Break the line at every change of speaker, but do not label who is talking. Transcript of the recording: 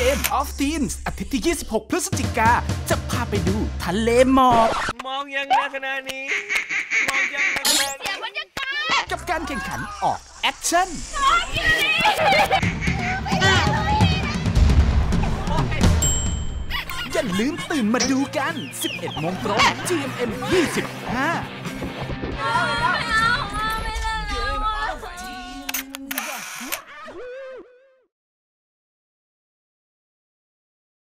เกมอ of Teens อาทิตย์ที่ 26 พฤศจิกา จะพาไปดูทะเลหมอก
มองยังนะขณะนี้ มองยังนะขณะ
เสี
นี้
ยบรรยากาศ
กับการแข่งขันออกแอคชั่น อย่าลืมตื่นมาดูกัน 11 โมงตรง GMM 25